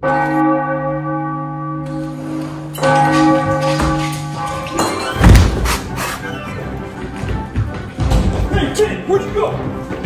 Hey, kid, where'd you go?